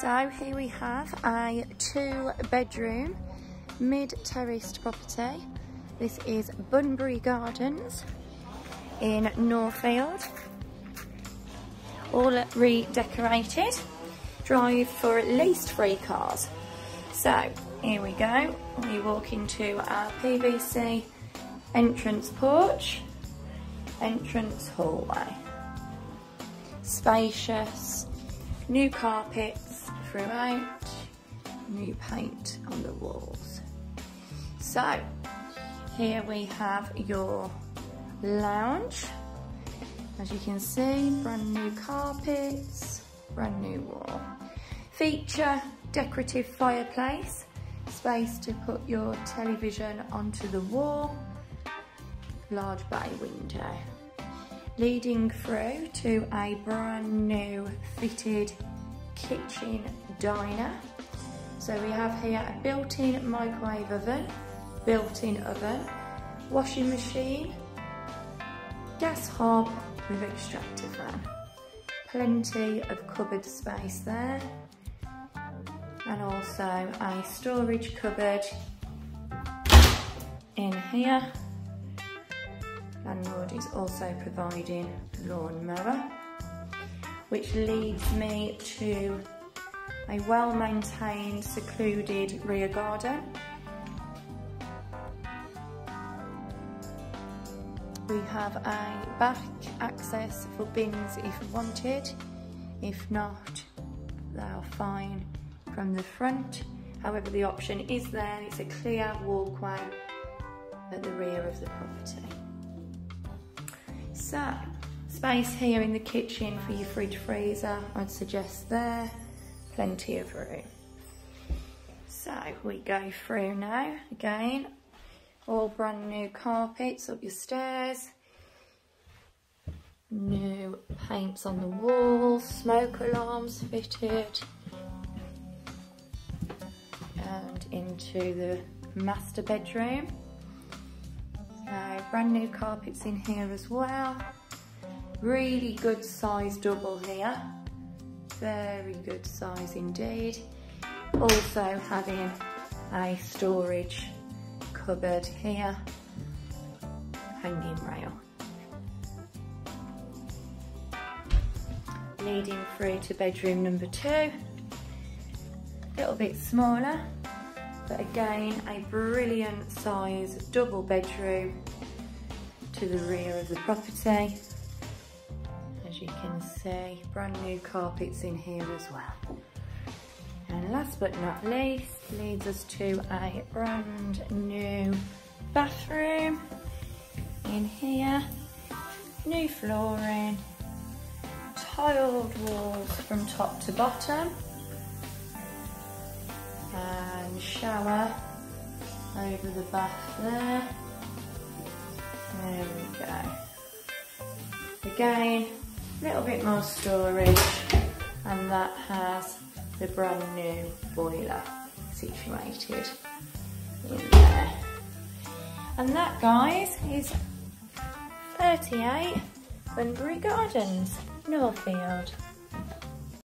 So here we have a two bedroom mid terraced property. This is Bunbury Gardens in Northfield. All redecorated. Drive for at least three cars. So here we go. We walk into our PVC entrance porch, entrance hallway. Spacious, new carpets throughout, new paint on the walls. So here we have your lounge. As you can see, brand new carpets, brand new wall. Feature decorative fireplace, space to put your television onto the wall, large bay window. Leading through to a brand new fitted kitchen diner. So we have here a built-in microwave oven, built-in oven, washing machine, gas hob with extractor fan. Plenty of cupboard space there. And also a storage cupboard in here. Landlord is also providing lawn mower, which leads me to a well-maintained, secluded rear garden. We have a back access for bins if wanted. If not, they are fine from the front. However, the option is there. It's a clear walkway at the rear of the property. So, space here in the kitchen for your fridge freezer, I'd suggest there. Plenty of room. So, we go through now, again, all brand new carpets up your stairs. New paints on the walls, smoke alarms fitted. And into the master bedroom. So brand new carpets in here as well. Really good size double here. Very good size indeed. Also having a storage cupboard here, hanging rail. Leading through to bedroom number two. A little bit smaller, but again, a brilliant size double bedroom to the rear of the property. As you can see, brand new carpets in here as well. And last but not least, leads us to a brand new bathroom in here. New flooring, tiled walls from top to bottom. Shower over the bath there. There we go. Again, a little bit more storage and that has the brand new boiler situated in there. And that, guys, is 38 Bunbury Gardens, Northfield.